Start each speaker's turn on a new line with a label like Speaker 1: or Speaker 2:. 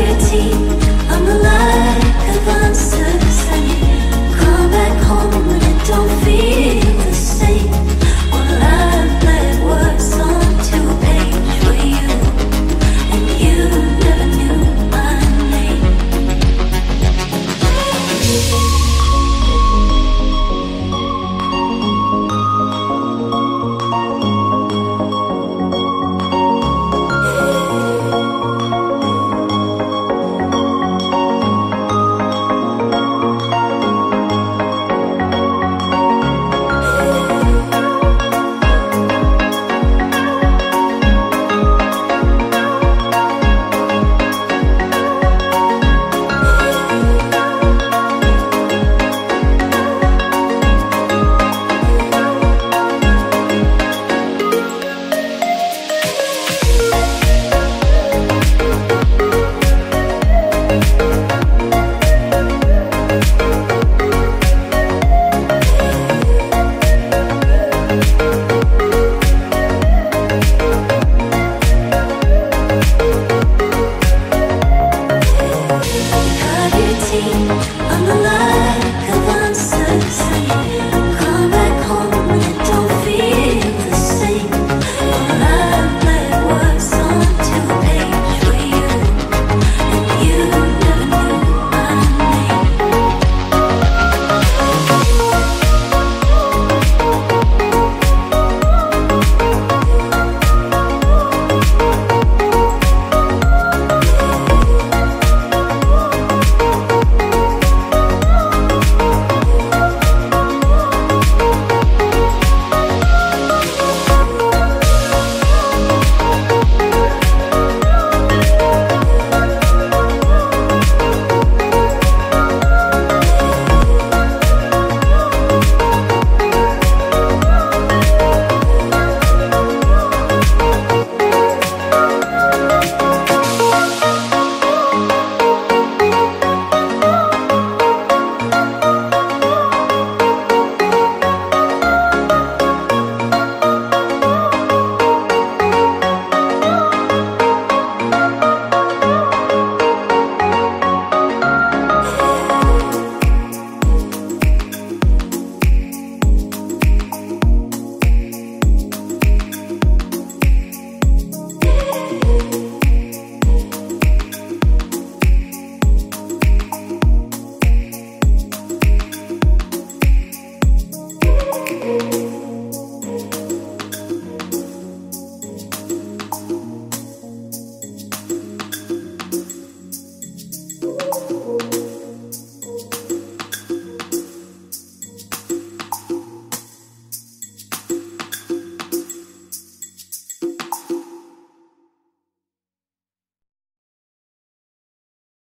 Speaker 1: I'm alive. You.